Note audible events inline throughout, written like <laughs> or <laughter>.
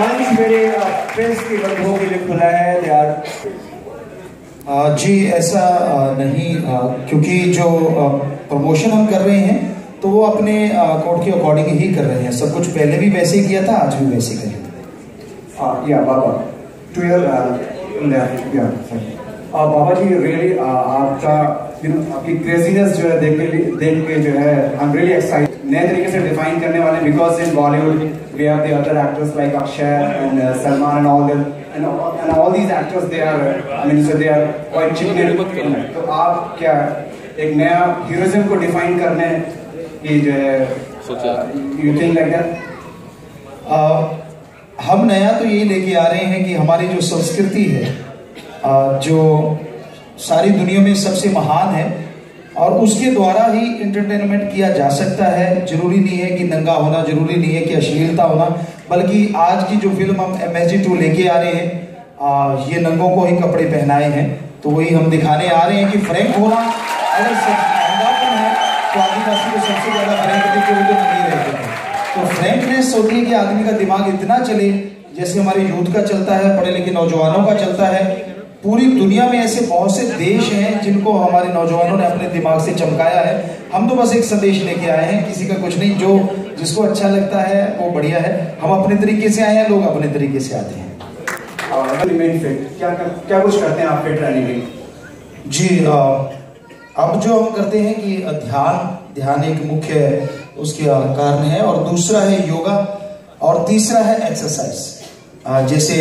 मंच मेरे फ्रेंड्स के बंधुओं के लिए खुला है आ, जी ऐसा नहीं क्योंकि जो प्रमोशन हम कर रहे हैं तो वो अपने कोड के अकॉर्डिंग ही कर रहे हैं। सब कुछ पहले भी वैसे ही किया था आज भी वैसे ही। करेंगे या बाबा टू ईयर या बाबा जी रियली आपका आपकी क्रेजीनेस जो है देख के देख के जो है आई एम रियली एक्साइटेड नए तरीके से डिफाइन करने वाले because in Bollywood we have the other actors like Akshay and Salman and all them and and all these actors they are I mean so they are quite chicken. तो आप क्या एक नया हीरोइज्म को define करने की जो है यू थिंक लाइक दैट हम नया तो यही लेके आ रहे हैं कि हमारी जो संस्कृति है आ, जो सारी दुनिया में सबसे महान है और उसके द्वारा ही इंटरटेनमेंट किया जा सकता है। ज़रूरी नहीं है कि नंगा होना ज़रूरी नहीं है कि अश्लीलता होना बल्कि आज की जो फ़िल्म हम एम एस टू लेके आ रहे हैं आ, ये नंगों को ही कपड़े पहनाए हैं। तो वही हम दिखाने आ रहे हैं कि फ्रैंक होना अगर नंगापन है तो आदिवासी को सबसे ज़्यादा फ्रैंक हुए तो नहीं रहते तो फ्रैंकनेस होती है कि आदमी का दिमाग इतना चले जैसे हमारे यूथ का चलता है पढ़े लिखे नौजवानों का चलता है पूरी दुनिया में ऐसे बहुत से देश हैं जिनको हमारे नौजवानों ने अपने दिमाग से चमकाया है। हम तो बस एक संदेश लेके आए हैं किसी का कुछ नहीं। जो जिसको अच्छा लगता है वो बढ़िया है। हम अपने तरीके से आए हैं लोग अपने तरीके से आते हैं। क्या क्या कुछ करते हैं आप फिट रहने के लिए? जी अब जो हम करते हैं कि ध्यान ध्यान एक मुख्य उसके कारण है और दूसरा है योगा और तीसरा है एक्सरसाइज जैसे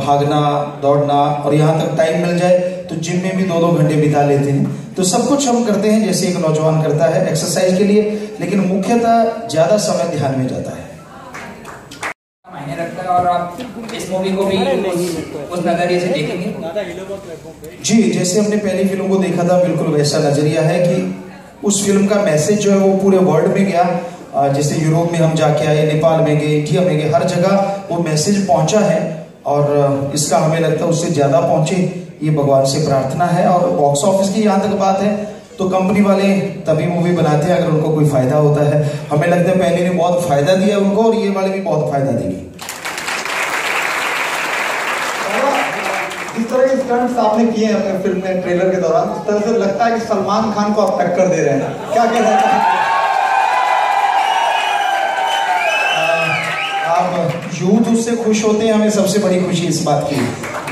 भागना दौड़ना और यहाँ तक टाइम मिल जाए तो जिम में भी दो दो घंटे बिता लेते हैं। तो सब कुछ हम करते हैं जैसे एक नौजवान करता है एक्सरसाइज के लिए लेकिन मुख्यतः ज़्यादा समय ध्यान में जाता है। मायने रखता है और आप इस मूवी को भी उस नज़रिए से देखेंगे। जी जैसे हमने पहली फ़िल्म को देखा था बिल्कुल वैसा नज़रिया है कि उस फ़िल्म का मैसेज जो है वो पूरे वर्ल्ड में गया। जैसे यूरोप में हम जाके आए नेपाल में गए इंडिया में गए हर जगह वो मैसेज पहुँचा है और इसका हमें लगता है उससे ज़्यादा पहुँचे, ये भगवान से प्रार्थना है और बॉक्स ऑफ़िस की यहाँ तक बात है। तो कंपनी वाले तभी मूवी बनाते हैं अगर उनको कोई फ़ायदा होता है। हमें लगता है पहले ने बहुत फ़ायदा दिया उनको और ये वाले भी बहुत फ़ायदा देंगे। जिस तरह के स्टंट्स आपने किए हैं अपने फ़िल्म में ट्रेलर के दौरान, उस तरह से लगता है कि सलमान खान को आप टक्कर दे रहे हैं। क्या कहना चाहते हैं यूथ उससे खुश होते हैं हमें सबसे बड़ी खुशी इस बात की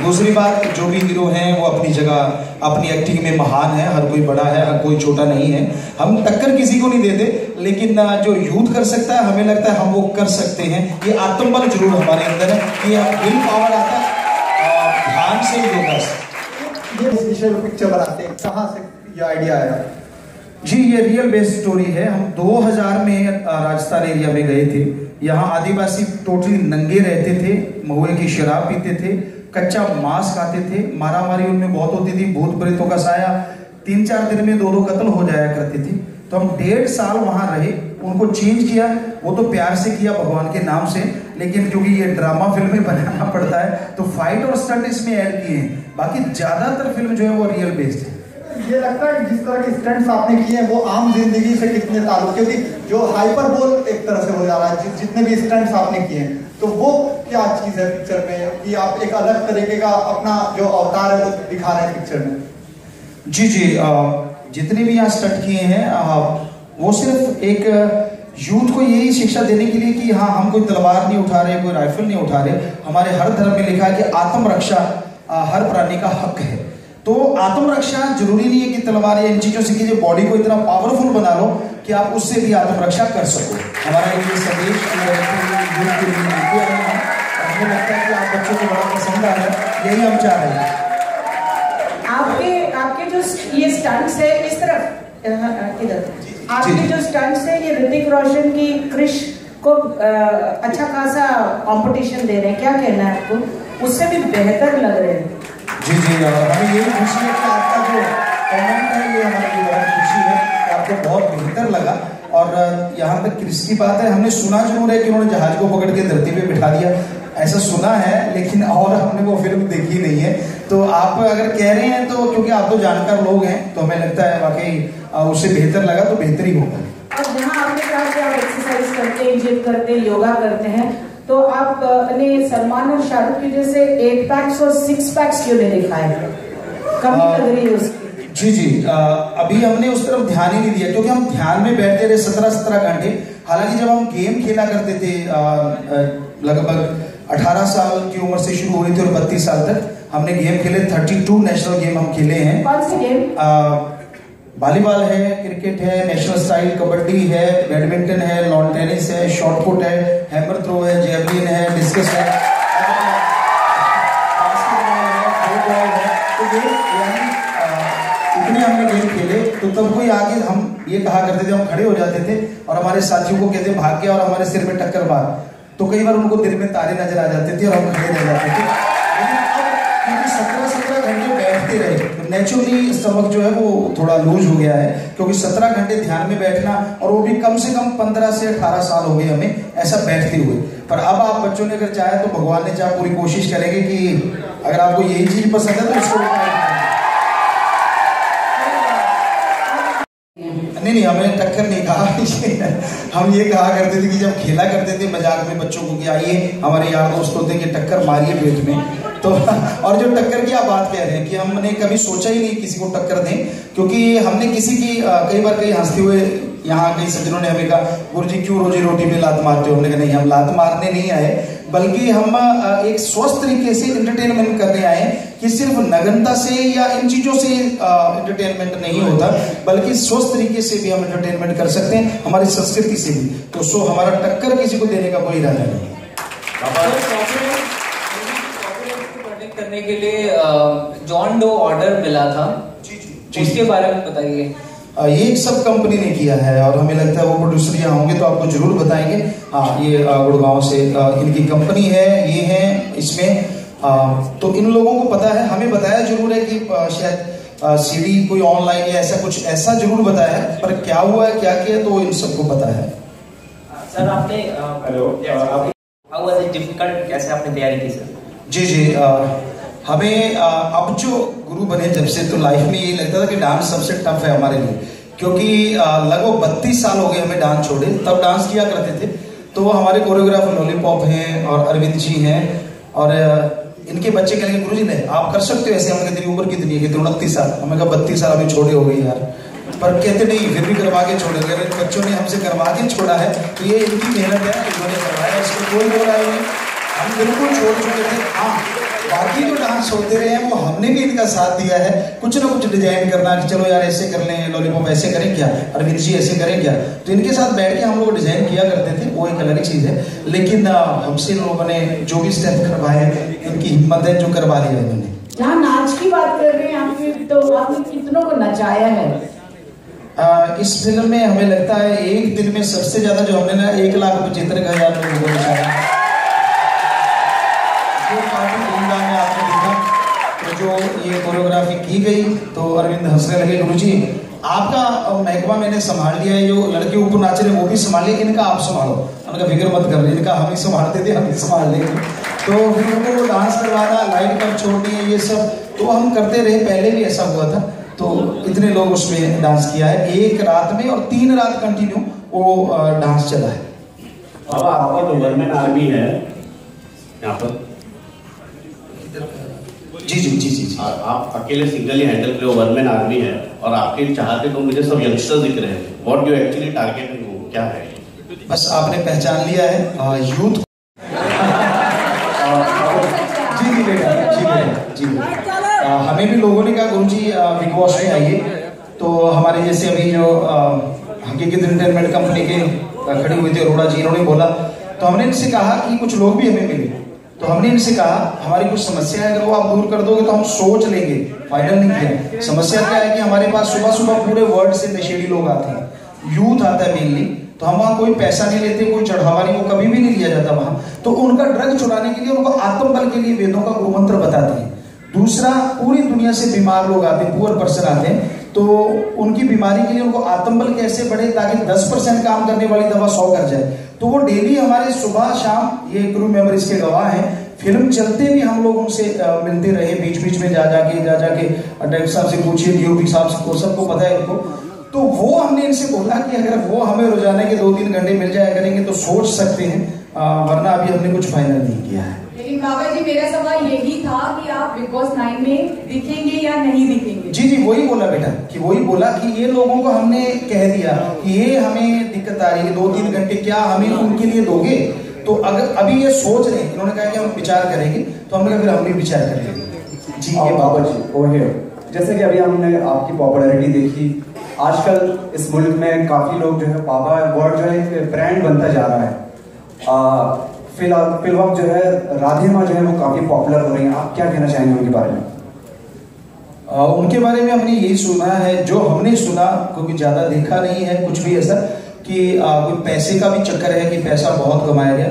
दूसरी बात जो भी हीरो हैं वो अपनी जगह अपनी एक्टिंग में महान है हर कोई बड़ा है हर कोई छोटा नहीं है। हम टक्कर किसी को नहीं देते लेकिन जो यूथ कर सकता है हमें लगता है हम वो कर सकते हैं। ये आत्मबल ज़रूर हमारे अंदर है कि विल पावर आता है ध्यान से से ये विषय पिक्चर बनाते हैं कहाँ से ये आइडिया आया? जी ये रियल बेस्ड स्टोरी है। हम 2000 में राजस्थान एरिया में गए थे। यहाँ आदिवासी टोटली नंगे रहते थे, महुए की शराब पीते थे, कच्चा मांस खाते थे मारा मारी उनमें बहुत होती थी, भूत प्रेतों का साया। तीन चार दिन में दो दो कत्ल हो जाया करते थे। तो हम डेढ़ साल वहाँ रहे, उनको चेंज किया, वो तो प्यार से किया भगवान के नाम से, लेकिन क्योंकि ये ड्रामा फ़िल्में बनाना पड़ता है तो फाइट और स्टंट इसमें ऐड किए हैं। बाकी ज़्यादातर फ़िल्म जो है वो रियल बेस्ड है। ये लगता है कि जिस तरह के स्टंट्स आपने किए हैं वो आम ज़िंदगी से कितने ताल्लुक क्योंकि जो हाइपर बोल एक तरह से हो जा रहा है जितने भी स्टंट्स आपने किए हैं तो वो क्या चीज़ है पिक्चर में कि आप एक अलग तरीके का अपना जो अवतार है वो दिखा रहे हैं पिक्चर में? जी जी आ, जितने भी यहाँ स्टंट किए हैं वो सिर्फ़ एक यूथ को यही शिक्षा देने के लिए कि हाँ हम कोई तलवार नहीं उठा रहे कोई राइफल नहीं उठा रहे। हमारे हर धर्म में लिखा है कि आत्मरक्षा हर प्राणी का हक है। तो आत्मरक्षा ज़रूरी नहीं है कि तलवार या इन चीज़ों से कीजिए बॉडी को इतना पावरफुल बना लो कि आप उससे भी आत्मरक्षा कर सको। हमारा ये संदेश हमें लगता है कि आप बच्चों को बड़ा पसंद आ रहा है यही हम चाह रहे हैं। आपके आपके जो ये स्टंट्स है इस तरफ़ इधर आपके जो स्टंट्स है ये ऋतिक रोशन की क्रिश को अच्छा खासा कंपटीशन दे रहे हैं। क्या कहना है आपको? उससे भी बेहतर लग रहे हैं। जी जी हमें यही खुशी है कि आपका जो कमेंट है ये हमारे लिए बहुत खुशी है आपको बहुत बेहतर लगा और यहाँ तक क्रिस की बात है हमने सुना ज़रूर है कि उन्होंने जहाज़ को पकड़ के धरती पे बिठा दिया ऐसा सुना है लेकिन और हमने वो फ़िल्म देखी नहीं है तो आप अगर कह रहे हैं तो क्योंकि आप तो जानकार लोग हैं तो हमें लगता है वाकई उससे बेहतर लगा तो बेहतर ही होगा और जहाँ आपने कहा कि आप एक्सरसाइज करते हैं जिम करते हैं योगा करते हैं। तो आप ने सलमान और शाहरुख की जैसे एट पैक्स और सिक्स पैक्स क्यों नहीं दिखाए? कमी हाँ। लग रही है उसकी। जी जी अ, अभी हमने उस तरफ़ ध्यान ही नहीं दिया क्योंकि हम ध्यान में बैठते रहे सत्रह सत्रह घंटे। हालाँकि जब हम गेम खेला करते थे लगभग 18 साल की उम्र से शुरू हुई थी और 32 साल तक हमने गेम खेले 32 नेशनल गेम हम खेले हैं। कौन सी गेम वॉलीबॉल है, क्रिकेट है, नेशनल स्टाइल कबड्डी है, बैडमिंटन है, लॉन टेनिस है शॉर्ट पुट है, हैमर थ्रो है, जेवलिन है, डिस्कस है। तो इतने हमने गेम खेले तो तब कोई आगे हम ये कहा करते थे, हम खड़े हो जाते थे, और हमारे साथियों को कहते, भाग गया और हमारे सिर में टक्कर मार। तो कई बार उनको दिल में तारे नज़र आ जाते थे और हम खड़े रह जाते थे। सत्रह सत्रह घंटे बैठते रहे नेचुरली स्टमक जो है वो थोड़ा लूज हो गया है, क्योंकि सत्रह घंटे ध्यान में बैठना और वो भी कम से कम पंद्रह से अठारह साल हो गए हमें, ऐसा बैठते हुए। पर अब आप बच्चों ने अगर चाहे तो भगवान ने चाहे, पूरी कोशिश करेंगे कि अगर आपको यही चीज़ पसंद है तो करें। नहीं नहीं, हमें टक्कर नहीं कहा। हम ये कहा करते थे कि जब खेला करते थे मज़ाक में बच्चों को कि आइए, हमारे यार दोस्त होते हैं कि टक्कर मारिए पेट में। तो और जो टक्कर की आप बात कह रहे हैं कि हमने कभी सोचा ही नहीं किसी को टक्कर दें क्योंकि हमने किसी की कई बार कई हँसते हुए यहाँ कई सज्जनों ने हमें कहा गुरु जी क्यों रोजी रोटी पे लात मारते हो? हमने कहा नहीं हम लात मारने नहीं आए बल्कि हम एक स्वस्थ तरीके से इंटरटेनमेंट करने आए कि सिर्फ़ नगनता से या इन चीज़ों से इंटरटेनमेंट नहीं होता बल्कि स्वस्थ तरीके से भी हम इंटरटेनमेंट कर सकते हैं हमारी संस्कृति से भी. तो सो हमारा टक्कर किसी को देने का कोई इरादा नहीं प्रोटेक्ट करने के लिए जॉन डो ऑर्डर मिला था। जी उसके बारे में बताइए। ये एक सब कंपनी ने किया है और हमें लगता है वो प्रोड्यूसर यहाँ होंगे तो आपको ज़रूर बताएँगे। हाँ ये गुड़गांव से अ, इनकी कंपनी है ये है इसमें। अ, तो इन लोगों को पता है हमें बताया ज़रूर है कि शायद सीडी कोई ऑनलाइन या ऐसा कुछ ऐसा ज़रूर बताया है पर क्या हुआ है क्या किया तो इन सबको पता है। सर आपने hello how was it difficult कैसे आपने तैयारी की सर? जी जी अ, हमें अ, अब जो गुरु बने जब से तो लाइफ में यही लगता था कि डांस सबसे टफ है हमारे लिए। क्योंकि लगभग बत्तीस साल हो गए हमें डांस छोड़े। तब डांस किया करते थे। तो वो हमारे कोरियोग्राफर लॉलीपॉप हैं और अरविंद जी हैं और इनके बच्चे कहेंगे गुरु जी ने आप कर सकते हो ऐसे हमने तेरी उम्र कितनी है? कहते उनतीस साल। हमें कहा बत्तीस साल अभी छोड़े हो गए यार। पर कहते नहीं फिर भी करवा के छोड़े। अगर बच्चों ने हमसे करवा के छोड़ा है तो ये इनकी मेहनत है इन्होंने करवाया इसको कोई हम बिल्कुल छोड़ चुके थे हाँ बाकी जो डांस होते रहे हैं वो हमने भी इनका साथ दिया है। कुछ ना कुछ डिज़ाइन करना कि चलो यार ऐसे कर लें लॉलीपॉप ऐसे करें क्या? अरविंद जी ऐसे करें क्या? तो इनके साथ बैठ के हम लोग डिज़ाइन किया करते थे वो एक अलग चीज़ है। लेकिन हमसे इन लोगों ने जो भी स्टेप करवाए इनकी हिम्मत है जो करवा लिया इन्होंने। जहाँ नाच की बात कर रहे हैं आपने तो आपने कितनों को नचाया है? आ, इस फ़िल्म में हमें लगता है एक दिन में सबसे ज़्यादा जो हमने ना एक लाख पचहत्तर हज़ार लोगों को नचाया। ये कोरियोग्राफी की गई तो अरविंद हंसने लगे गुरु जी आपका महकमा मैंने संभाल लिया है, जो लड़के ऊपर नाच रहे वो भी संभाल लिया इनका आप संभालो। उनका फ़िक्र मत कर इनका हम ही संभालते थे, हम ही संभाल लेंगे। तो फिर उनको डांस करवाना लाइट कम छोड़नी है ये सब तो हम करते रहे, पहले भी ऐसा हुआ था। तो इतने लोग उसमें डांस किया है, एक रात में और तीन रात कंटिन्यू वो डांस चला है। बाबा, आपका जो गवर्नमेंट आर्मी है, यहाँ पर। जी जी जी जी आ- आप अकेले सिंगली हैंडल करे हो गवर्नमेंट आर्मी है और आपके चाहते तो मुझे सब यंगस्टर दिख रहे हैं। व्हाट यू एक्चुअली टारगेट क्या है? बस आपने पहचान लिया है यूथ <laughs> जी जी बेटा जी बेटा जी बेटा। हमें भी लोगों ने कहा गुरु जी बिग बॉस में आइए। तो हमारे जैसे अभी जो हकीकत इंटरटेनमेंट कंपनी के खड़ी हुई थी अरोड़ा जी इन्होंने बोला। तो हमने इनसे कहा कि कुछ लोग भी हमें मिले। तो हमने इनसे कहा, हमारी कुछ समस्या है अगर वो आप दूर कर दोगे तो हम सोच लेंगे। फाइनल नहीं किया समस्या क्या है कि हमारे पास सुबह सुबह पूरे वर्ल्ड से नशेड़ी लोग आते हैं। यूथ आता है मेनली तो हम वहाँ कोई पैसा नहीं लेते, कोई चढ़ावा नहीं वो कभी भी नहीं लिया जाता वहाँ। तो उनका ड्रग चुराने के लिए, उनको आत्मबल के लिए वेदों का गुरुमंत्र बताते हैं। दूसरा, पूरी दुनिया से बीमार लोग आते हैं पुअर पर्सन आते हैं। तो उनकी बीमारी के लिए उनको आत्मबल कैसे बढ़े ताकि 10 परसेंट काम करने वाली दवा सौ कर जाए? तो वो डेली हमारे सुबह शाम ये क्रू मेंबर इसके गवाह हैं। फ़िल्म चलते भी हम लोग उनसे मिलते रहे बीच बीच में जा जाके जा जाके डायरेक्टर साहब से पूछिए डीओपी साहब से सबको पता है उनको। तो वो हमने इनसे बोला कि अगर वो हमें रोज़ाना के दो तीन घंटे मिल जाया करेंगे तो सोच सकते हैं अ, वरना अभी हमने कुछ फाइनल नहीं किया है। लेकिन बाबा जी मेरा सवाल यही था कि आप बिग बॉस नाइन में दिखेंगे या नहीं दिखेंगे? जी जी वही बोला बेटा कि वही बोला कि ये लोगों को हमने कह दिया कि ये हमें दिक्कत आ रही है दो तीन घंटे क्या हमें उनके लिए दोगे? तो अगर अभी ये सोच रहे हैं इन्होंने कहा कि हम विचार करेंगे तो हमने कहा फिर हम भी विचार करेंगे जी ये बाबा जी हियर जैसे कि अभी हमने आपकी पॉपुलैरिटी देखी आजकल इस मुल्क में काफ़ी लोग जो है बाबा वर्ड जो है ब्रांड बनता जा रहा है। आ, फ़िलहाल फ़िलहाल जो है राधे माँ जो है वो काफ़ी पॉपुलर हो रही हैं। आप क्या कहना चाहेंगे उनके बारे में? आ, उनके बारे में हमने यही सुना है जो हमने सुना क्योंकि ज़्यादा देखा नहीं है कुछ भी ऐसा कि कोई पैसे का भी चक्कर है कि पैसा बहुत कमाया गया।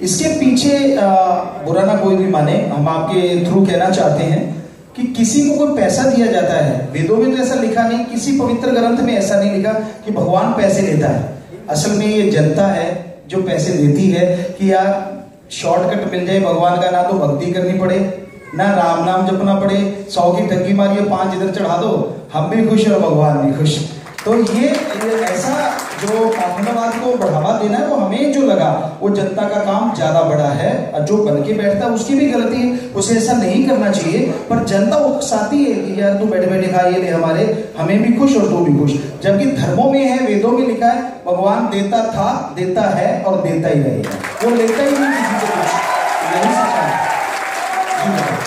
इसके पीछे आ, बुरा ना कोई भी माने हम आपके थ्रू कहना चाहते हैं कि किसी को कोई पैसा दिया जाता है। वेदों में तो ऐसा लिखा नहीं किसी पवित्र ग्रंथ में ऐसा नहीं लिखा कि भगवान पैसे लेता है। असल में ये जनता है जो पैसे देती है कि यार शॉर्टकट मिल जाए भगवान का, ना तो भक्ति करनी पड़े, ना राम नाम जपना पड़े, सौ की ठगी मारिए, पाँच इधर चढ़ा दो, हम भी खुश और भगवान भी खुश तो ये, ऐसा जो धन्यवाद को बढ़ावा देना है वो हमें जो लगा वो जनता का काम ज़्यादा बड़ा है और जो बन के बैठता है उसकी भी गलती है उसे ऐसा नहीं करना चाहिए। पर जनता उकसाती है कि यार तू बैठे बैठे खा ये ले हमारे हमें भी खुश और तू भी खुश। जबकि धर्मों में है वेदों में लिखा है भगवान देता था देता है और देता ही रहेगा वो लेता ही नहीं किसी कुछ। यही सच्चाई है जी बताओ।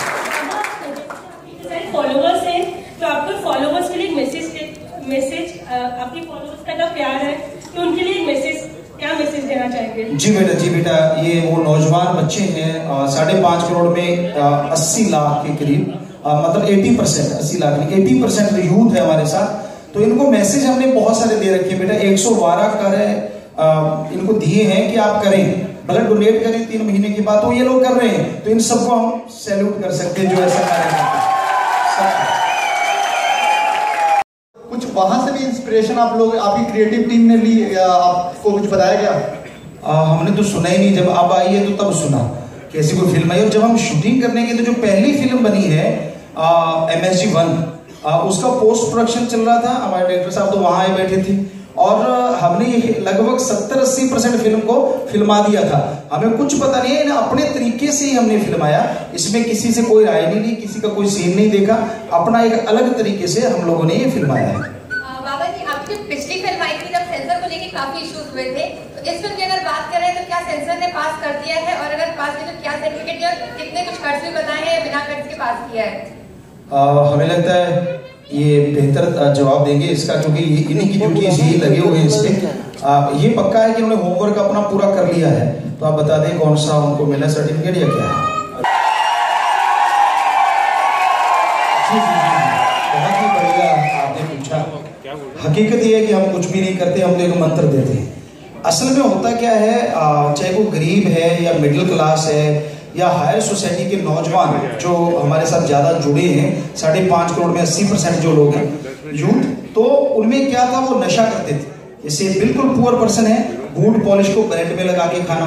फॉलोअर्स हैं तो आपको फॉलोअर्स के लिए एक मैसेज मैसेज आपके फॉलोअर्स का इतना प्यार है तो उनके लिए एक मैसेज क्या मैसेज देना जी बेटा जी बेटा, ये वो नौजवान बच्चे हैं साढ़े पाँच करोड़ में अस्सी लाख के करीब मतलब एटी परसेंट, अस्सी लाख एटी परसेंट यूथ है हमारे साथ। तो इनको मैसेज हमने बहुत सारे दे रखे बेटा। एक सौ बारह कर इनको दिए हैं कि आप करें। ब्लड डोनेट करें तीन महीने के बाद तो ये लोग कर रहे हैं। तो इन सबको हम सैल्यूट कर सकते हैं जो ऐसा कार्य करते हैं। कुछ वहाँ से भी इंस्पिरेशन आप लोग, आपकी क्रिएटिव टीम ने ली आपको कुछ बताया गया आ, हमने तो सुना ही नहीं जब अब आई है तो तब सुना। कि ऐसी कोई फ़िल्म आई? और जब हम शूटिंग करने के तो जो पहली फ़िल्म बनी है एम एस जी वन उसका पोस्ट प्रोडक्शन चल रहा था हमारे डायरेक्टर साहब तो वहाँ आए बैठे थे। और हमने लगभग 70-80 परसेंट फ़िल्म को फिल्मा दिया था। हमें कुछ पता नहीं है ना अपने तरीके से ही हमने फिल्माया इसमें किसी से कोई राय नहीं ली किसी का कोई सीन नहीं देखा। अपना एक अलग तरीके से हम लोगों ने ये फिल्माया है। बाबा जी आपकी पिछली फ़िल्म आई थी जब सेंसर को लेके काफ़ी इश्यूज़ हुए थे तो इस फ़िल्म की अगर बात करें तो क्या सेंसर ने पास कर दिया है? और अगर पास किया तो क्या सर्टिफिकेट दिया और कितने कुछ खर्च भी बताए हैं बिना खर्च के पास किया है? आ, हमें लगता है ये बेहतर जवाब देंगे इसका क्योंकि इन्हीं की ड्यूटीज़ यही लगे हुए हैं इस पे ये पक्का है कि उन्होंने होमवर्क अपना पूरा कर लिया है? तो आप बता दें कौन सा उनको मिला सर्टिफिकेट या क्या है। बहुत ही बढ़िया आपने पूछा। हकीकत ये है कि हम कुछ भी नहीं करते हम तो एक मंत्र देते हैं। असल में होता क्या है चाहे वो गरीब है या मिडिल क्लास है या हायर सोसाइटी के नौजवान जो हमारे साथ ज़्यादा जुड़े हैं, साढ़े पाँच करोड़ में अस्सी परसेंट जो लोग हैं यूथ तो उनमें क्या था, वो नशा करते थे। जैसे बिल्कुल पुअर पर्सन है बूट पॉलिश को ब्रेड में लगा के खाना।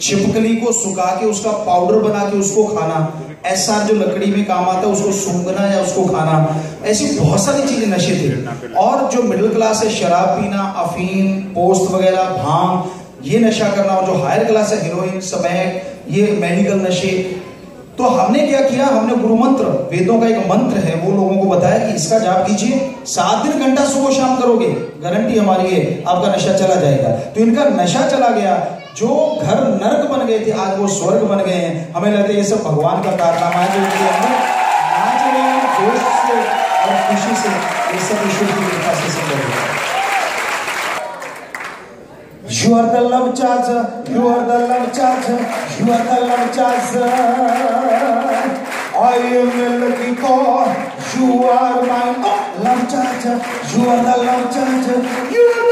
छिपकली को सुखा के उसका पाउडर बना के उसको खाना। ऐसा जो लकड़ी में काम आता है, उसको सूंघना या उसको खाना। ऐसी बहुत सारी चीज़ें नशे थे। और जो मिडिल क्लास है, शराब पीना, अफीम पोस्ट वगैरह, भाँग, ये नशा करना, और जो हायर क्लास है हीरोइन स्मैक ये मेडिकल नशे। तो हमने क्या किया? हमने गुरु मंत्र वेदों का एक मंत्र है, वो लोगों को बताया कि इसका जाप कीजिए। सात दिन घंटा सुबह शाम करोगे। गारंटी हमारी है, आपका नशा चला जाएगा। तो इनका नशा चला गया। जो घर नरक बन गए थे आज वो स्वर्ग बन गए हैं हमें लगता है ये सब भगवान का कारनामा है जो उनके अंदर नाच रहे हैं जोश से और खुशी से ये सब ईश्वर की कृपा से संभव है You are the love charger, you are the love charger, you are the love charger. I am looking for, you are my oh, love charger, you are the love charger, you are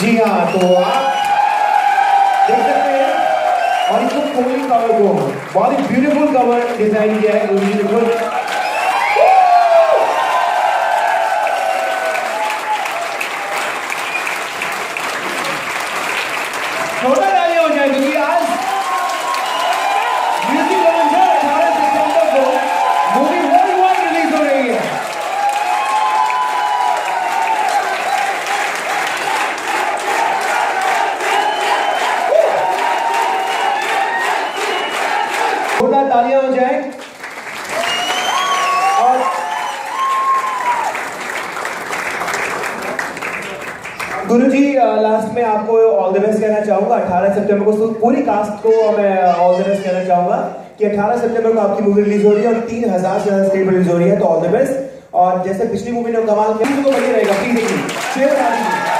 जी हाँ तो आप देख सकते हैं। और इसको Kohli cover को बहुत ही ब्यूटीफुल कवर डिज़ाइन किया है खुद छोटा तालियाँ हो जाए क्योंकि आज म्यूज़िक लॉन्चर अठारह सितंबर को मूवी वर्ल्ड वाइड रिलीज़ हो रही है छोटा तालियाँ हो जाए और गुरु जी लास्ट में आपको ऑल द बेस्ट कहना चाहूँगा। 18 सितंबर को पूरी कास्ट को मैं ऑल द बेस्ट कहना चाहूँगा कि 18 सितंबर को आपकी मूवी रिलीज़ हो रही है और 3000 से ज़्यादा स्क्रीन रिलीज़ हो रही है तो ऑल द बेस्ट और जैसे पिछली मूवी ने कमाल किया तो बनी रहेगा प्लीज़ शेयर